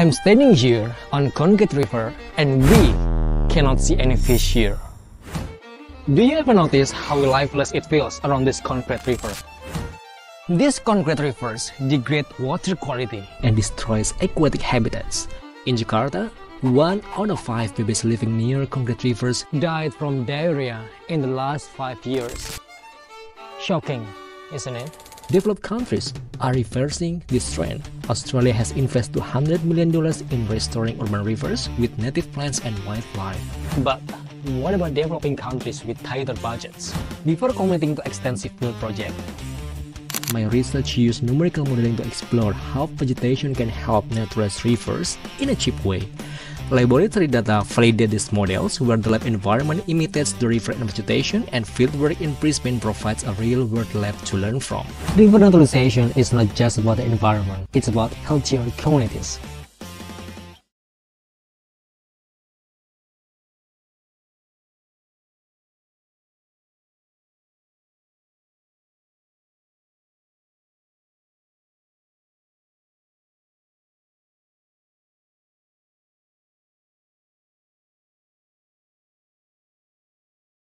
I'm standing here on Concrete River and we cannot see any fish here. Do you ever notice how lifeless it feels around this concrete river? These concrete rivers degrade water quality and destroys aquatic habitats. In Jakarta, one out of five babies living near concrete rivers died from diarrhea in the last five years. Shocking, isn't it? Developed countries are reversing this trend. Australia has invested $200 million in restoring urban rivers with native plants and wildlife. But what about developing countries with tighter budgets? Before committing to extensive build project, my research used numerical modeling to explore how vegetation can help naturalize rivers in a cheap way. Laboratory data validate these models where the lab environment imitates the and vegetation and fieldwork in Brisbane provides a real-world lab to learn from. River naturalization is not just about the environment, it's about healthier communities.